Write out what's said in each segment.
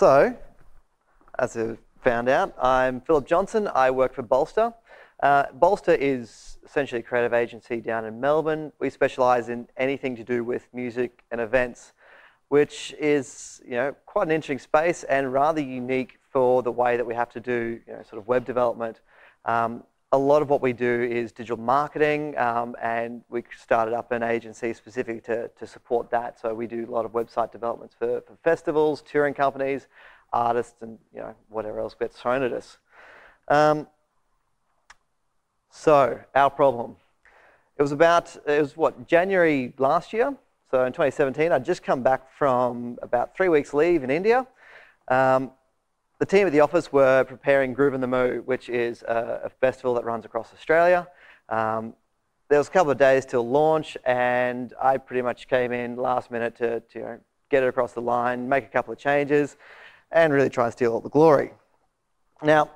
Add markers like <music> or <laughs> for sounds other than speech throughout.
So, as you found out, I'm Phillip Johnson. I work for Bolster. Uh, Bolster is essentially a creative agency down in Melbourne. We specialise in anything to do with music and events, which is you know quite an interesting space and rather unique for the way that we have to do you know, sort of web development. Um, a lot of what we do is digital marketing, um, and we started up an agency specifically to, to support that. So we do a lot of website developments for, for festivals, touring companies, artists, and you know whatever else gets thrown at us. Um, so our problem. It was about it was what January last year. So in 2017, I'd just come back from about three weeks leave in India. Um, the team at the office were preparing Groovin the Moo, which is a, a festival that runs across Australia. Um, there was a couple of days till launch, and I pretty much came in last minute to, to you know, get it across the line, make a couple of changes, and really try and steal all the glory. Now,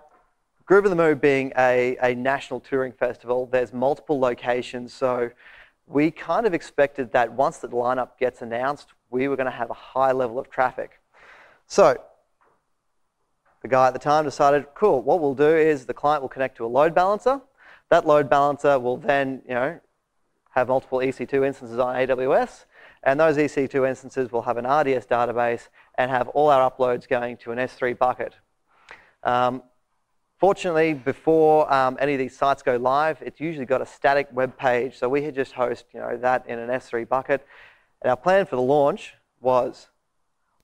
Groovin the Moo being a, a national touring festival, there's multiple locations, so we kind of expected that once the lineup gets announced, we were going to have a high level of traffic. So the guy at the time decided, cool, what we'll do is the client will connect to a load balancer. That load balancer will then, you know, have multiple EC2 instances on AWS, and those EC2 instances will have an RDS database and have all our uploads going to an S3 bucket. Um, fortunately, before um, any of these sites go live, it's usually got a static web page, so we had just host you know, that in an S3 bucket. And our plan for the launch was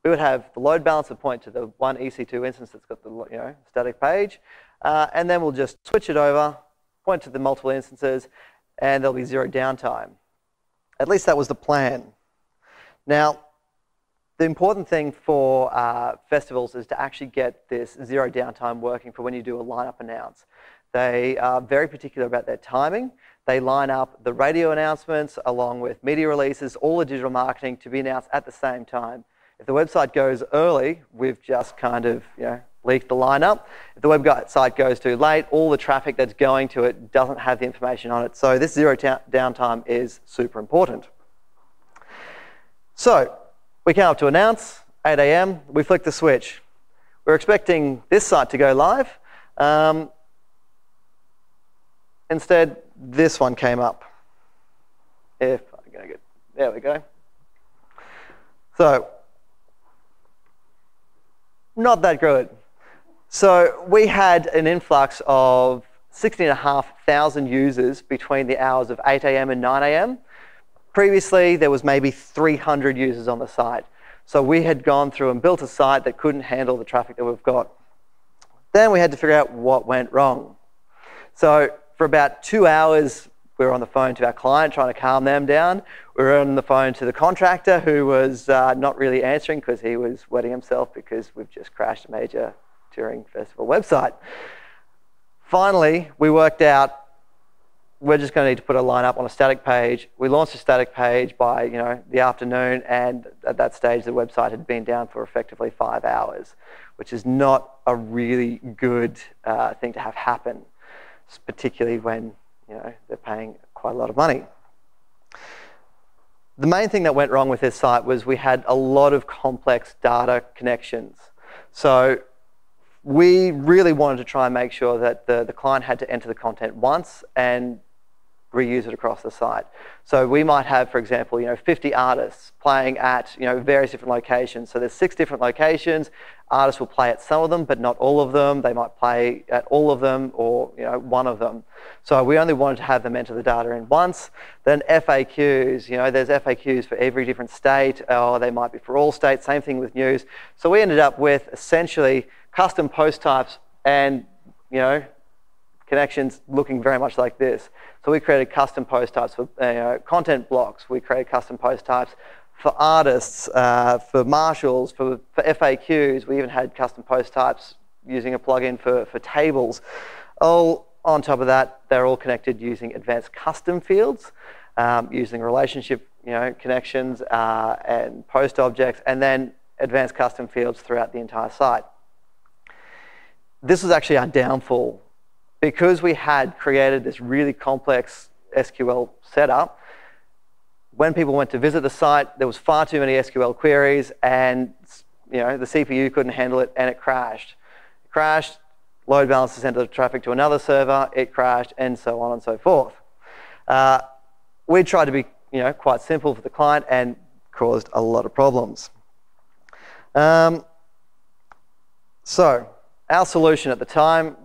we would have the load balancer point to the one EC2 instance that's got the you know, static page, uh, and then we'll just switch it over, point to the multiple instances, and there'll be zero downtime. At least that was the plan. Now, the important thing for uh, festivals is to actually get this zero downtime working for when you do a lineup announce. They are very particular about their timing. They line up the radio announcements along with media releases, all the digital marketing to be announced at the same time. If the website goes early, we've just kind of you know, leaked the lineup. If the website goes too late, all the traffic that's going to it doesn't have the information on it. So this zero downtime is super important. So we came up to announce, 8 a.m., we flicked the switch. We're expecting this site to go live. Um, instead, this one came up. If get, there we go. So not that good. So we had an influx of 16,500 users between the hours of 8 a.m. and 9 a.m. Previously, there was maybe 300 users on the site. So we had gone through and built a site that couldn't handle the traffic that we've got. Then we had to figure out what went wrong. So for about two hours, we were on the phone to our client trying to calm them down. We were on the phone to the contractor who was uh, not really answering because he was wetting himself because we've just crashed a major touring festival website. Finally, we worked out we're just going to need to put a line up on a static page. We launched a static page by you know the afternoon, and at that stage, the website had been down for effectively five hours, which is not a really good uh, thing to have happen, particularly when you know, they're paying quite a lot of money. The main thing that went wrong with this site was we had a lot of complex data connections. So we really wanted to try and make sure that the, the client had to enter the content once and reuse it across the site. So we might have, for example, you know, 50 artists playing at you know various different locations. So there's six different locations. Artists will play at some of them, but not all of them. They might play at all of them or you know one of them. So we only wanted to have them enter the data in once. Then FAQs, you know, there's FAQs for every different state, or they might be for all states. Same thing with news. So we ended up with essentially custom post types and you know connections looking very much like this. So we created custom post types for uh, content blocks. We created custom post types for artists, uh, for marshals, for, for FAQs. We even had custom post types using a plugin for, for tables. All on top of that, they're all connected using advanced custom fields, um, using relationship you know, connections uh, and post objects, and then advanced custom fields throughout the entire site. This was actually our downfall because we had created this really complex SQL setup, when people went to visit the site, there was far too many SQL queries, and you know, the CPU couldn't handle it and it crashed. It crashed, load balancer sent the traffic to another server, it crashed, and so on and so forth. Uh, we tried to be you know, quite simple for the client and caused a lot of problems. Um, so our solution at the time,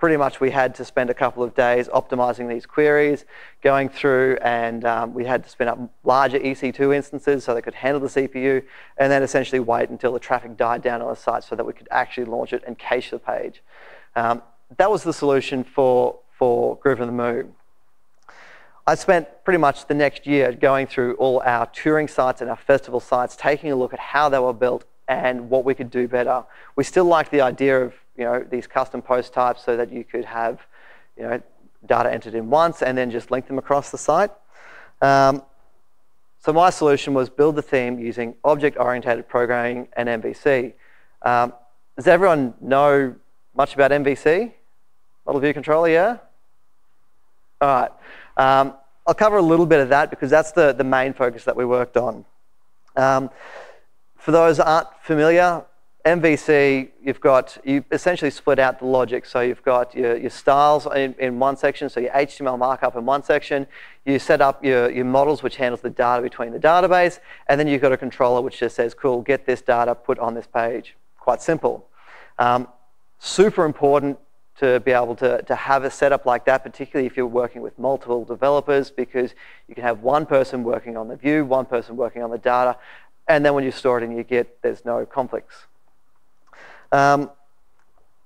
pretty much we had to spend a couple of days optimizing these queries, going through and um, we had to spin up larger EC2 instances so they could handle the CPU, and then essentially wait until the traffic died down on the site so that we could actually launch it and cache the page. Um, that was the solution for, for Groove of the Moon. I spent pretty much the next year going through all our touring sites and our festival sites, taking a look at how they were built and what we could do better. We still like the idea of you know these custom post types so that you could have you know data entered in once and then just link them across the site. Um, so my solution was build the theme using object-oriented programming and MVC. Um, does everyone know much about MVC? Model View Controller, yeah? All right. Um, I'll cover a little bit of that because that's the, the main focus that we worked on. Um, for those aren't familiar, MVC, you've got, you essentially split out the logic. So you've got your, your styles in, in one section, so your HTML markup in one section. You set up your, your models, which handles the data between the database. And then you've got a controller which just says, cool, get this data, put on this page. Quite simple. Um, super important to be able to, to have a setup like that, particularly if you're working with multiple developers, because you can have one person working on the view, one person working on the data, and then when you store it in your Git, there's no conflicts. Um,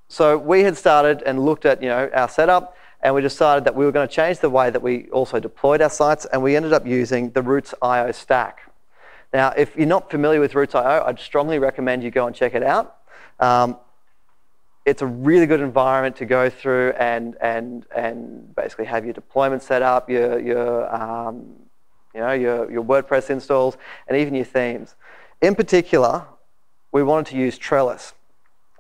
so we had started and looked at you know, our setup, and we decided that we were going to change the way that we also deployed our sites, and we ended up using the Roots.io stack. Now, if you're not familiar with Roots.io, I'd strongly recommend you go and check it out. Um, it's a really good environment to go through and, and, and basically have your deployment set up, your, your um, you know, your, your WordPress installs, and even your themes. In particular, we wanted to use Trellis.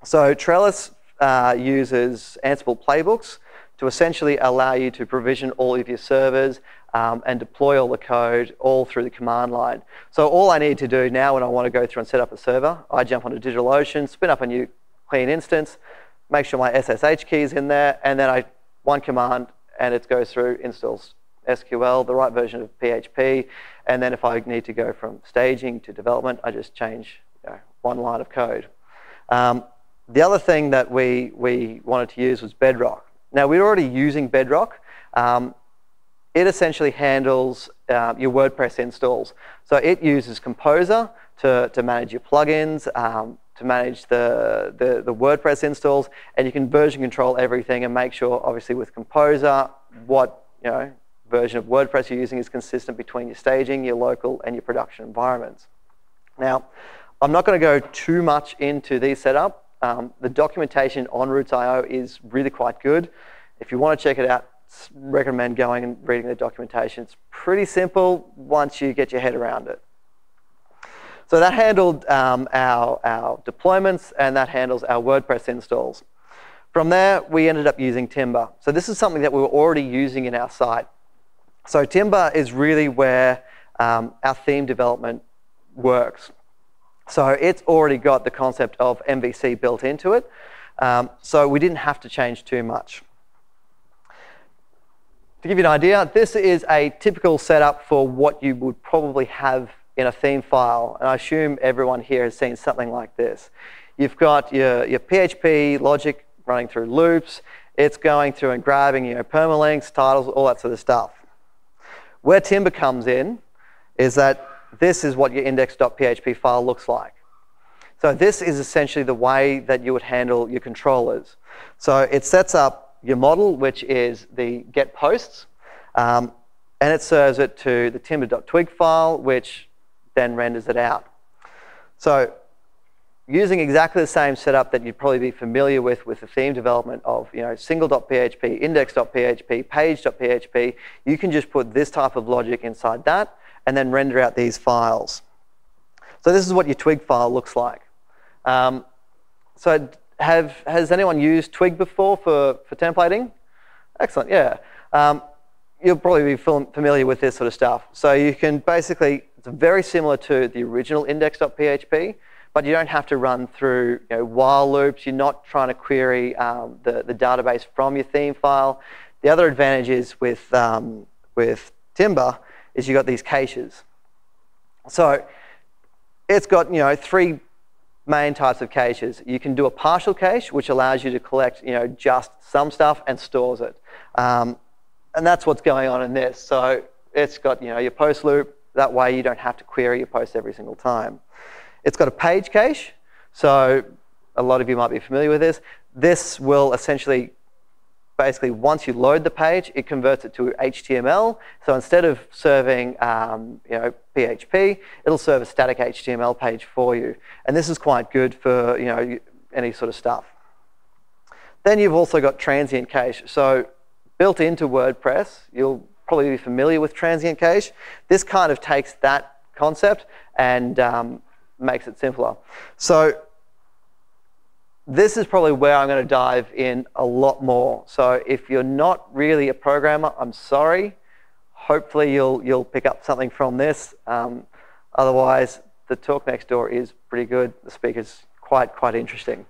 So Trellis uh, uses Ansible playbooks to essentially allow you to provision all of your servers um, and deploy all the code all through the command line. So all I need to do now when I want to go through and set up a server, I jump onto DigitalOcean, spin up a new clean instance, make sure my SSH key is in there, and then I one command and it goes through, installs SQL, the right version of PHP, and then if I need to go from staging to development, I just change you know, one line of code. Um, the other thing that we, we wanted to use was Bedrock. Now, we're already using Bedrock. Um, it essentially handles uh, your WordPress installs. So it uses Composer to, to manage your plugins, um, to manage the, the, the, WordPress installs, and you can version control everything and make sure, obviously, with Composer, what you know version of WordPress you're using is consistent between your staging, your local, and your production environments. Now, I'm not going to go too much into these setup. Um, the documentation on Roots.io is really quite good. If you want to check it out, recommend going and reading the documentation. It's pretty simple once you get your head around it. So that handled um, our, our deployments and that handles our WordPress installs. From there, we ended up using Timber. So this is something that we were already using in our site. So Timber is really where um, our theme development works. So it's already got the concept of MVC built into it. Um, so we didn't have to change too much. To give you an idea, this is a typical setup for what you would probably have in a theme file. And I assume everyone here has seen something like this. You've got your, your PHP logic running through loops. It's going through and grabbing you know, permalinks, titles, all that sort of stuff. Where Timber comes in is that this is what your index.php file looks like. So this is essentially the way that you would handle your controllers. So it sets up your model, which is the get posts, um, and it serves it to the timber.twig file, which then renders it out. So using exactly the same setup that you'd probably be familiar with with the theme development of you know single.php, index.php, page.php, you can just put this type of logic inside that and then render out these files. So this is what your Twig file looks like. Um, so have, has anyone used Twig before for, for templating? Excellent, yeah. Um, you'll probably be familiar with this sort of stuff. So you can basically, it's very similar to the original index.php, but you don't have to run through you know, while loops. You're not trying to query um, the, the database from your theme file. The other advantage is with, um, with Timber is you've got these caches. So it's got you know three main types of caches. You can do a partial cache, which allows you to collect you know just some stuff and stores it, um, and that's what's going on in this. So it's got you know your post loop. That way you don't have to query your post every single time. It's got a page cache. So a lot of you might be familiar with this. This will essentially basically once you load the page, it converts it to HTML. So instead of serving um, you know, PHP, it'll serve a static HTML page for you. And this is quite good for you know, any sort of stuff. Then you've also got transient cache. So built into WordPress, you'll probably be familiar with transient cache. This kind of takes that concept and um, makes it simpler. So this is probably where I'm going to dive in a lot more. So if you're not really a programmer, I'm sorry. Hopefully you'll, you'll pick up something from this. Um, otherwise, the talk next door is pretty good. The speaker's quite, quite interesting.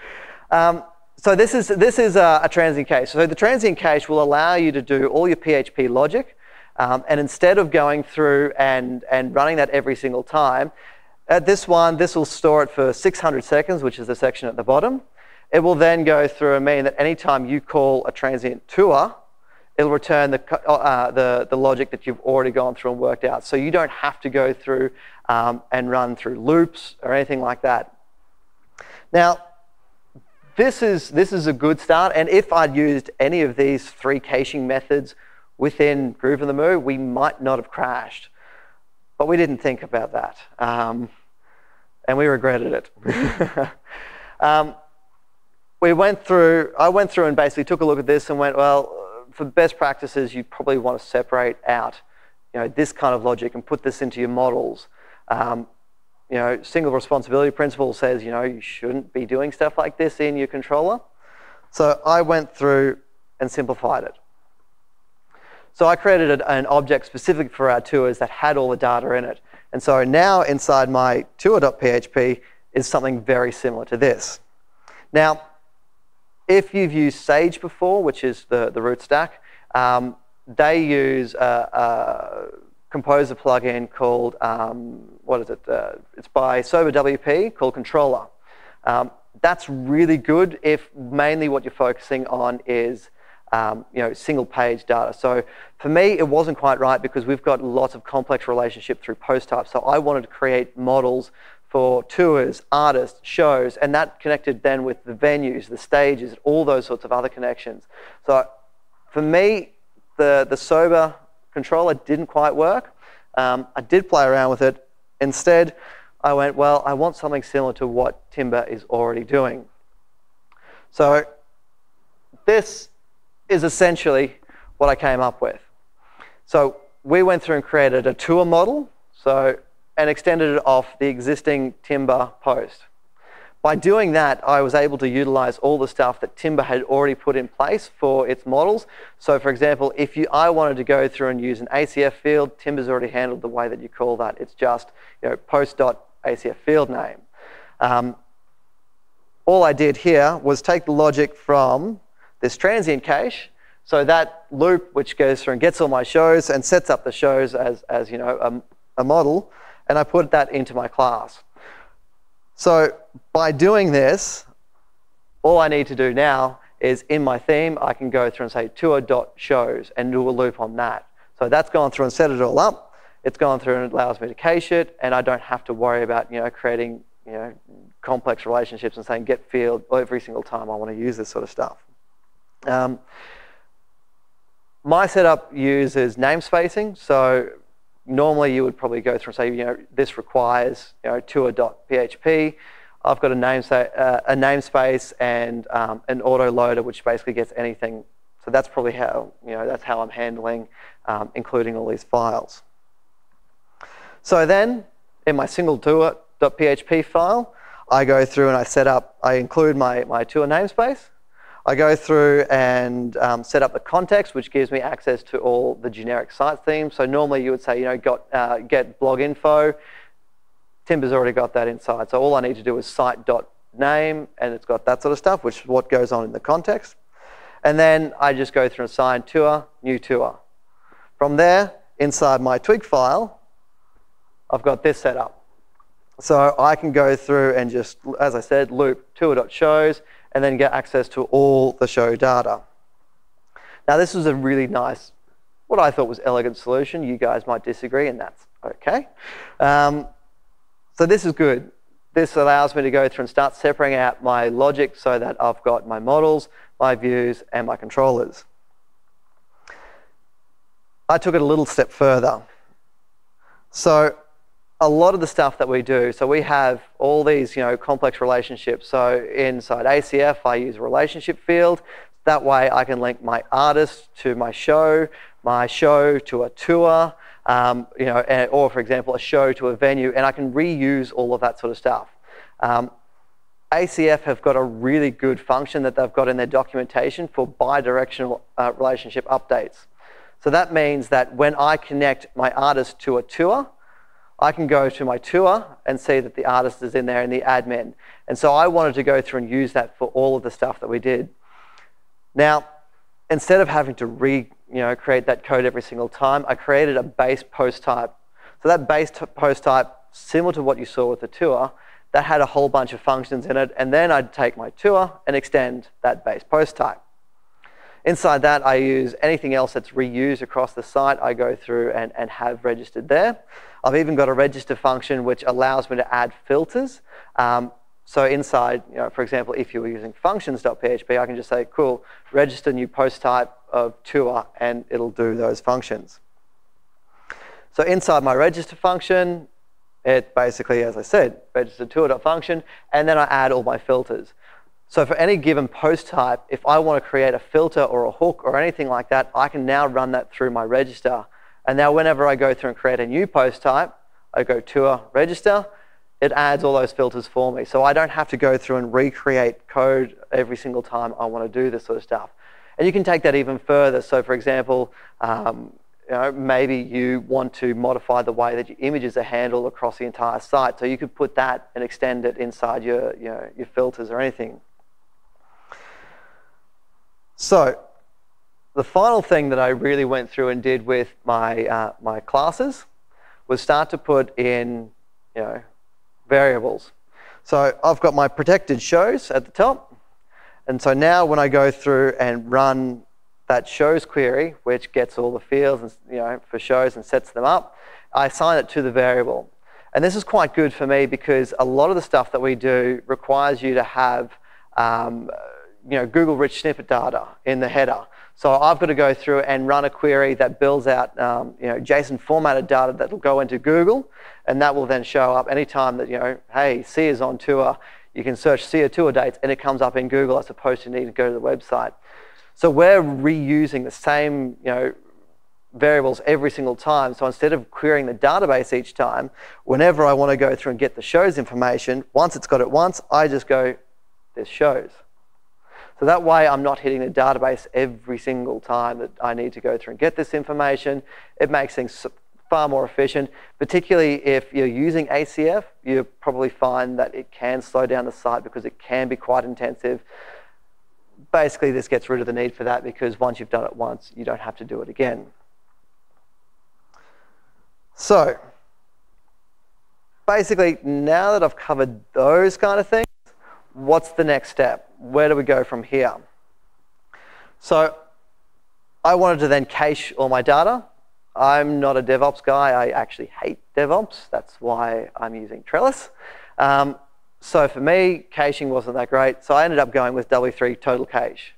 <laughs> um, so this is, this is a, a, transient cache. So the transient cache will allow you to do all your PHP logic. Um, and instead of going through and, and running that every single time, at this one, this will store it for 600 seconds, which is the section at the bottom. It will then go through and mean that anytime you call a transient tour, it'll return the, uh, the, the logic that you've already gone through and worked out. So you don't have to go through um, and run through loops or anything like that. Now, this is, this is a good start. And if I'd used any of these three caching methods within Groovin the Moo, we might not have crashed. But we didn't think about that. Um, and we regretted it. <laughs> um, we went through, I went through and basically took a look at this and went, well, for best practices, you probably want to separate out you know, this kind of logic and put this into your models. Um, you know, single responsibility principle says, you know, you shouldn't be doing stuff like this in your controller. So I went through and simplified it. So I created an object specific for our tours that had all the data in it. And so now inside my tour.php is something very similar to this. Now, if you've used Sage before, which is the, the root stack, um, they use a, a, composer plugin called, um, what is it? Uh, it's by SoberWP called Controller. Um, that's really good if mainly what you're focusing on is um, you know, single page data. So for me, it wasn't quite right because we've got lots of complex relationship through post types. So I wanted to create models for tours, artists, shows, and that connected then with the venues, the stages, all those sorts of other connections. So for me, the, the sober controller didn't quite work. Um, I did play around with it. Instead, I went, well, I want something similar to what Timber is already doing. So this is essentially what I came up with. So we went through and created a tour model so, and extended it off the existing Timber post. By doing that, I was able to utilize all the stuff that Timber had already put in place for its models. So for example, if you, I wanted to go through and use an ACF field, Timber's already handled the way that you call that. It's just you know, post.acf field name. Um, all I did here was take the logic from this transient cache. So that loop, which goes through and gets all my shows and sets up the shows as, as you know, a, a model, and I put that into my class. So by doing this, all I need to do now is in my theme, I can go through and say tour.shows and do a loop on that. So that's gone through and set it all up. It's gone through and allows me to cache it, and I don't have to worry about you know creating you know complex relationships and saying get field every single time I want to use this sort of stuff. Um, my setup uses namespacing. So normally you would probably go through and say, you know, this requires you know, tour.php. I've got a, name, uh, a namespace and um, an autoloader, which basically gets anything. So that's probably how, you know, that's how I'm handling um, including all these files. So then in my single tour.php file, I go through and I set up, I include my, my tour namespace. I go through and um, set up the context, which gives me access to all the generic site themes. So normally you would say, you know, got, uh, get blog info. Timber's already got that inside. So all I need to do is site.name, and it's got that sort of stuff, which is what goes on in the context. And then I just go through and assign tour, new tour. From there, inside my twig file, I've got this set up. So I can go through and just, as I said, loop tour.shows and then get access to all the show data. Now this was a really nice, what I thought was elegant solution. You guys might disagree and that's okay. Um, so this is good. This allows me to go through and start separating out my logic so that I've got my models, my views, and my controllers. I took it a little step further. So a lot of the stuff that we do, so we have all these, you know, complex relationships. So inside ACF, I use a relationship field. That way I can link my artist to my show, my show to a tour, um, you know, or for example, a show to a venue, and I can reuse all of that sort of stuff. Um, ACF have got a really good function that they've got in their documentation for bidirectional uh, relationship updates. So that means that when I connect my artist to a tour, I can go to my tour and see that the artist is in there and the admin. And so I wanted to go through and use that for all of the stuff that we did. Now, instead of having to re you know, create that code every single time, I created a base post type. So that base post type, similar to what you saw with the tour, that had a whole bunch of functions in it, and then I'd take my tour and extend that base post type. Inside that, I use anything else that's reused across the site, I go through and, and have registered there. I've even got a register function which allows me to add filters. Um, so inside, you know, for example, if you were using functions.php, I can just say, cool, register new post type of tour, and it'll do those functions. So inside my register function, it basically, as I said, register tour.function, and then I add all my filters. So for any given post type, if I want to create a filter or a hook or anything like that, I can now run that through my register. And now whenever I go through and create a new post type, I go tour register, it adds all those filters for me. So I don't have to go through and recreate code every single time I want to do this sort of stuff. And you can take that even further. So for example, um, you know, maybe you want to modify the way that your images are handled across the entire site. So you could put that and extend it inside your, you know, your filters or anything. So the final thing that I really went through and did with my, uh, my classes was start to put in, you know, variables. So I've got my protected shows at the top. And so now when I go through and run that shows query, which gets all the fields and, you know, for shows and sets them up, I assign it to the variable. And this is quite good for me because a lot of the stuff that we do requires you to have um, you know, Google rich snippet data in the header. So I've got to go through and run a query that builds out um, you know, JSON formatted data that will go into Google, and that will then show up anytime that, you know, hey, Sia is on tour, you can search Sia tour dates, and it comes up in Google as opposed to needing to go to the website. So we're reusing the same, you know, variables every single time. So instead of querying the database each time, whenever I want to go through and get the shows information, once it's got it once, I just go, this shows. So that way I'm not hitting the database every single time that I need to go through and get this information. It makes things far more efficient, particularly if you're using ACF, you probably find that it can slow down the site because it can be quite intensive. Basically, this gets rid of the need for that because once you've done it once, you don't have to do it again. So, basically, now that I've covered those kind of things, what's the next step? Where do we go from here? So I wanted to then cache all my data. I'm not a DevOps guy. I actually hate DevOps. That's why I'm using Trellis. Um, so for me, caching wasn't that great. So I ended up going with W3 Total Cache.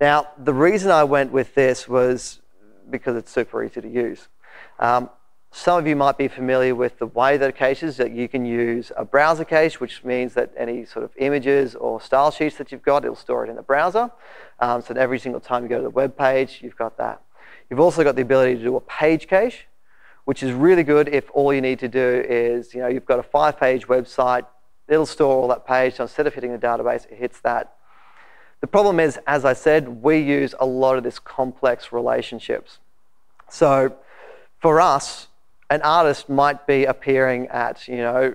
Now, the reason I went with this was because it's super easy to use. Um, some of you might be familiar with the way that caches, that you can use a browser cache, which means that any sort of images or style sheets that you've got, it'll store it in the browser. Um, so that every single time you go to the web page, you've got that. You've also got the ability to do a page cache, which is really good if all you need to do is, you know, you've got a five-page website, it'll store all that page. So instead of hitting the database, it hits that. The problem is, as I said, we use a lot of this complex relationships. So for us, an artist might be appearing at, you know,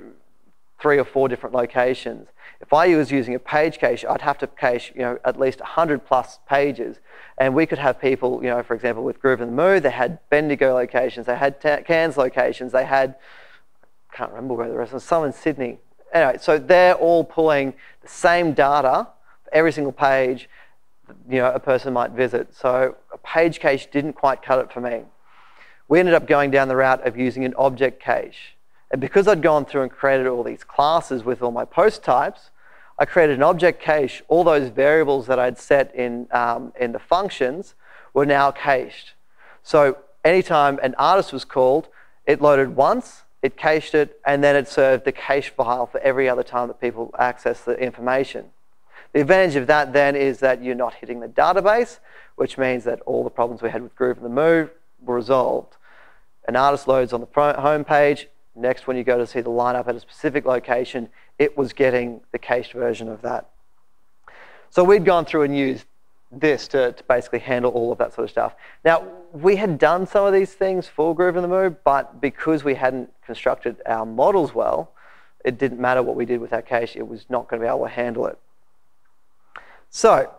three or four different locations. If I was using a page cache, I'd have to cache, you know, at least 100 plus pages. And we could have people, you know, for example, with Groovin the Moo, they had Bendigo locations, they had Cairns locations, they had, I can't remember where the rest was, some in Sydney. Anyway, so they're all pulling the same data for every single page, you know, a person might visit. So a page cache didn't quite cut it for me. We ended up going down the route of using an object cache. And because I'd gone through and created all these classes with all my post types, I created an object cache. All those variables that I'd set in, um, in the functions were now cached. So anytime an artist was called, it loaded once, it cached it, and then it served the cache file for every other time that people access the information. The advantage of that then is that you're not hitting the database, which means that all the problems we had with Groovin the Moo resolved. An artist loads on the home page, Next, when you go to see the lineup at a specific location, it was getting the cached version of that. So we'd gone through and used this to, to, basically handle all of that sort of stuff. Now, we had done some of these things for Groovin the Moo, but because we hadn't constructed our models well, it didn't matter what we did with our cache, it was not going to be able to handle it. So,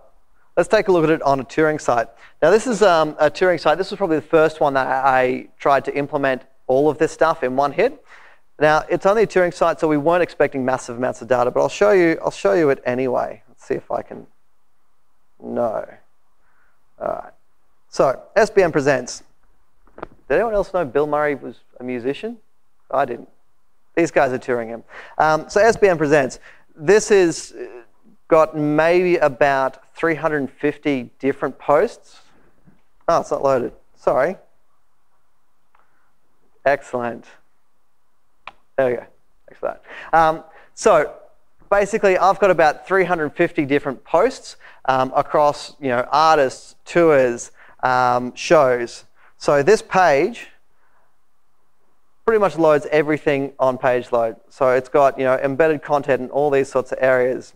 let's take a look at it on a touring site. Now, this is um, a touring site. This was probably the first one that I tried to implement all of this stuff in one hit. Now, it's only a touring site, so we weren't expecting massive amounts of data, but I'll show you, I'll show you it anyway. Let's see if I can, no. All right. So, SBM Presents. Did anyone else know Bill Murray was a musician? I didn't. These guys are touring him. Um, so SBM Presents. This is got maybe about 350 different posts. Oh, it's not loaded. Sorry. Excellent. There we go. Thanks for that. Um, so basically, I've got about 350 different posts um, across you know artists, tours, um, shows. So this page pretty much loads everything on page load. So it's got you know embedded content in all these sorts of areas.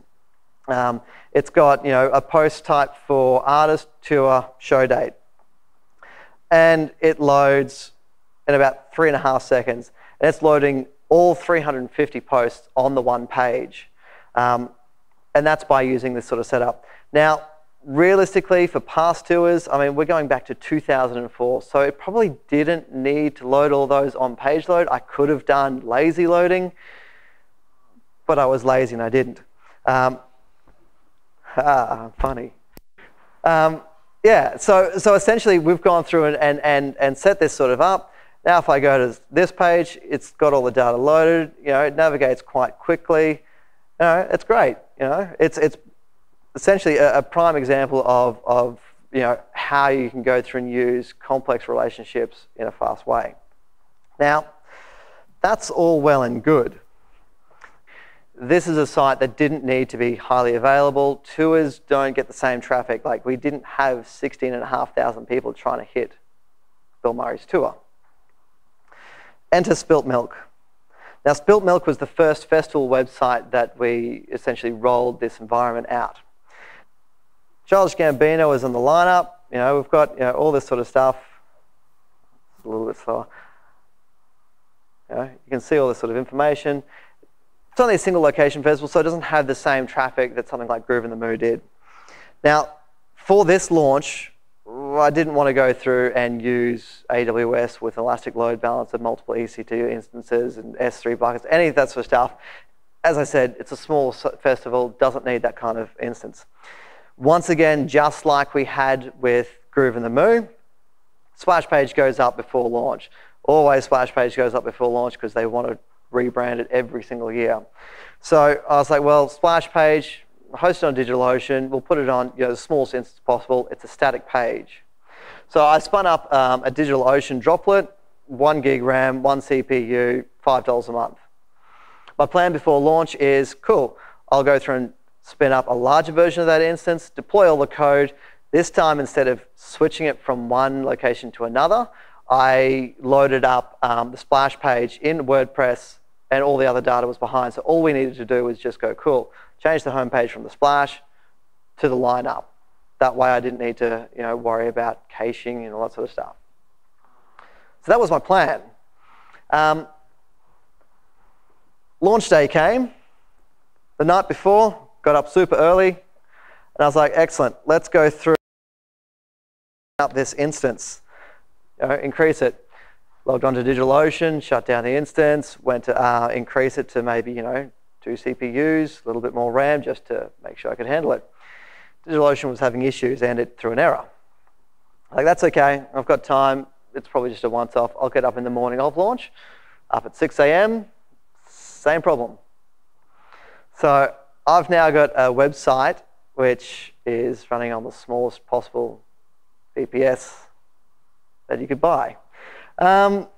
Um, it's got you know a post type for artist, tour, show date, and it loads in about three and a half seconds. And it's loading all 350 posts on the one page. Um, and that's by using this sort of setup. Now, realistically, for past tours, I mean, we're going back to 2004, so it probably didn't need to load all those on page load. I could have done lazy loading, but I was lazy and I didn't. Um, <laughs> ah, funny. Um, yeah, so, so essentially we've gone through and, and, and, and set this sort of up. Now if I go to this page, it's got all the data loaded, you know, it navigates quite quickly. You know, it's great, you know. It's, it's essentially a, a prime example of, of, you know, how you can go through and use complex relationships in a fast way. Now, that's all well and good. This is a site that didn't need to be highly available. Tours don't get the same traffic. Like we didn't have 16,500 people trying to hit Bill Murray's tour. Enter Spilt Milk. Now, Spilt Milk was the first festival website that we essentially rolled this environment out. Charles Gambino is in the lineup. You know, we've got you know, all this sort of stuff. It's a little bit slower. You, know, you can see all this sort of information. It's only a single location festival, so it doesn't have the same traffic that something like Groovin the Moo did. Now, for this launch, I didn't want to go through and use AWS with elastic load balancer, multiple EC2 instances, and S3 buckets, any of that sort of stuff. As I said, it's a small festival, doesn't need that kind of instance. Once again, just like we had with Groovin the Moo, splash page goes up before launch. Always splash page goes up before launch because they want to rebrand it every single year. So I was like, well, splash page, host it on DigitalOcean. We'll put it on you know, the smallest instance possible. It's a static page. So I spun up um, a DigitalOcean droplet, one gig RAM, one CPU, $5 a month. My plan before launch is, cool, I'll go through and spin up a larger version of that instance, deploy all the code. This time, instead of switching it from one location to another, I loaded up um, the splash page in WordPress and all the other data was behind. So all we needed to do was just go, cool, change the home page from the splash to the lineup. That way I didn't need to you know, worry about caching and all that sort of stuff. So that was my plan. Um, launch day came. The night before, got up super early, and I was like, excellent, let's go through up this instance, you know, increase it. Logged onto DigitalOcean, shut down the instance, went to uh, increase it to maybe, you know, two CPUs, a little bit more RAM just to make sure I could handle it. DigitalOcean was having issues and it threw an error. Like, that's okay, I've got time, it's probably just a once off. I'll get up in the morning of launch, up at 6 a.m., same problem. So I've now got a website which is running on the smallest possible VPS that you could buy. Um,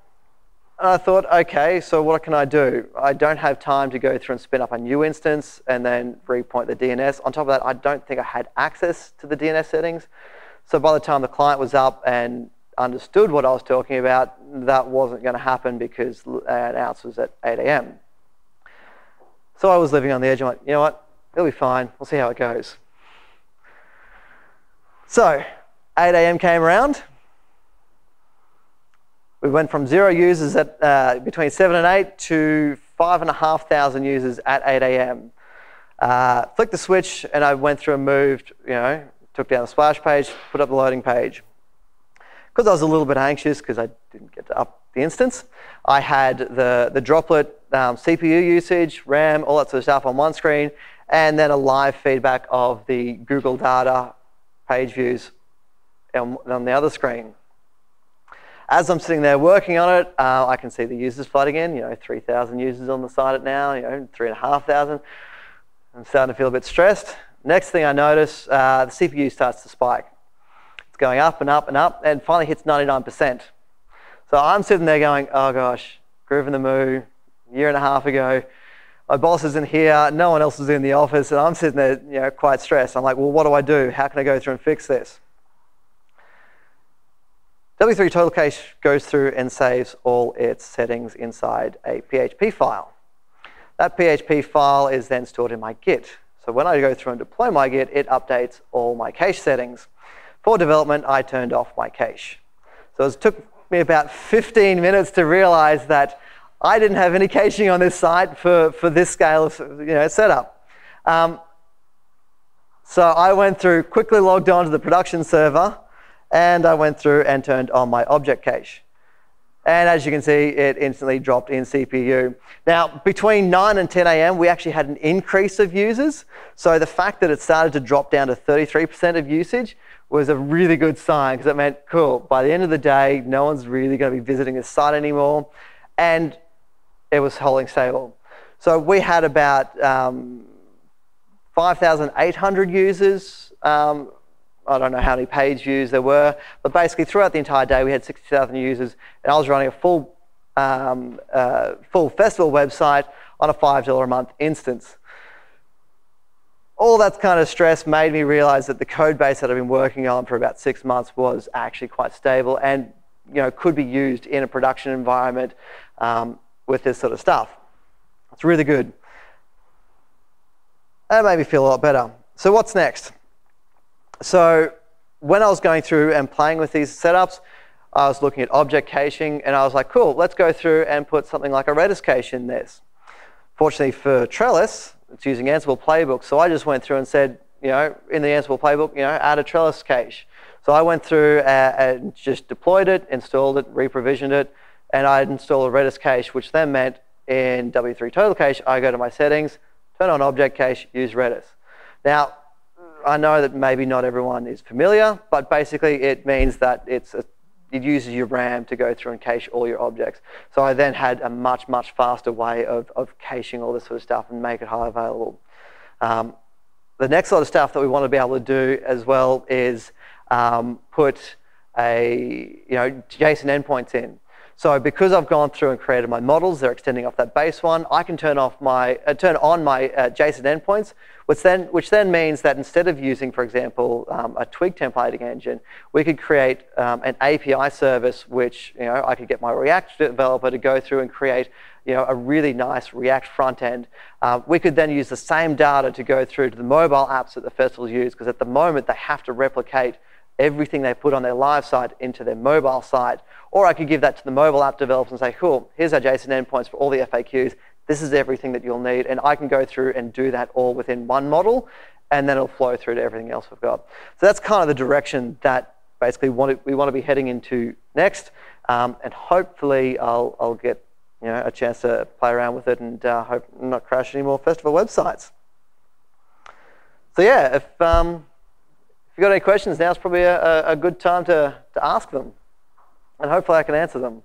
and I thought, okay, so what can I do? I don't have time to go through and spin up a new instance and then repoint the DNS. On top of that, I don't think I had access to the DNS settings. So by the time the client was up and understood what I was talking about, that wasn't going to happen because an ounce was at 8 a.m. So I was living on the edge. I'm like, you know what? It'll be fine. We'll see how it goes. So 8 a.m. came around. We went from zero users at uh, between 7 and 8 to 5,500 users at 8 a.m. Uh, flicked the switch and I went through and moved, you know, took down the splash page, put up the loading page. Because I was a little bit anxious because I didn't get to up the instance, I had the, the droplet um, CPU usage, RAM, all that sort of stuff on one screen, and then a live feedback of the Google data page views on, on the other screen. As I'm sitting there working on it, uh, I can see the users flooding in. You know, 3,000 users on the site at now. You know, 3,500. I'm starting to feel a bit stressed. Next thing I notice, uh, the CPU starts to spike. It's going up and up and up, and finally hits 99%. So I'm sitting there going, oh gosh, Groovin the Moo, year and a half ago. My boss isn't here, no one else is in the office, and I'm sitting there, you know, quite stressed. I'm like, well, what do I do? How can I go through and fix this? W3 Total Cache goes through and saves all its settings inside a PHP file. That PHP file is then stored in my Git. So when I go through and deploy my Git, it updates all my cache settings. For development, I turned off my cache. So it took me about 15 minutes to realize that I didn't have any caching on this site for, for this scale of you know, setup. Um, so I went through, quickly logged on to the production server, and I went through and turned on my object cache. And as you can see, it instantly dropped in CPU. Now, between 9 and 10 a.m., we actually had an increase of users. So the fact that it started to drop down to 33% of usage was a really good sign because it meant, cool, by the end of the day, no one's really going to be visiting this site anymore. And it was holding stable. So we had about um, 5,800 users um, I don't know how many page views there were, but basically throughout the entire day we had 60,000 users, and I was running a full, um, uh, full festival website on a $5 a month instance. All that kind of stress made me realize that the code base that I've been working on for about six months was actually quite stable and you know, could be used in a production environment um, with this sort of stuff. It's really good. That made me feel a lot better. So what's next? So when I was going through and playing with these setups, I was looking at object caching and I was like, cool, let's go through and put something like a Redis cache in this. Fortunately for Trellis, it's using Ansible Playbook. So I just went through and said, you know, in the Ansible Playbook, you know, add a Trellis cache. So I went through uh, and just deployed it, installed it, reprovisioned it, and I installed a Redis cache, which then meant in W3 Total Cache, I go to my settings, turn on object cache, use Redis. Now, I know that maybe not everyone is familiar, but basically it means that it's a, it uses your RAM to go through and cache all your objects. So I then had a much, much faster way of, of caching all this sort of stuff and make it high available. Um, the next lot of stuff that we want to be able to do as well is um, put a you know JSON endpoints in. So because I've gone through and created my models, they're extending off that base one, I can turn, off my, uh, turn on my uh, JSON endpoints, which then, which then means that instead of using, for example, um, a Twig templating engine, we could create um, an API service which you know, I could get my React developer to go through and create you know, a really nice React front end. Uh, we could then use the same data to go through to the mobile apps that the festivals use, because at the moment they have to replicate everything they put on their live site into their mobile site. Or I could give that to the mobile app developers and say, cool, here's our JSON endpoints for all the FAQs. this is everything that you'll need. And I can go through and do that all within one model, and then it'll flow through to everything else we've got. So that's kind of the direction that basically we want to be heading into next. Um, and hopefully I'll, I'll get you know, a chance to play around with it and uh, hope not crash any more festival websites. So yeah, if, um, if you've got any questions, now's probably a, a good time to, to ask them. And hopefully I can answer them.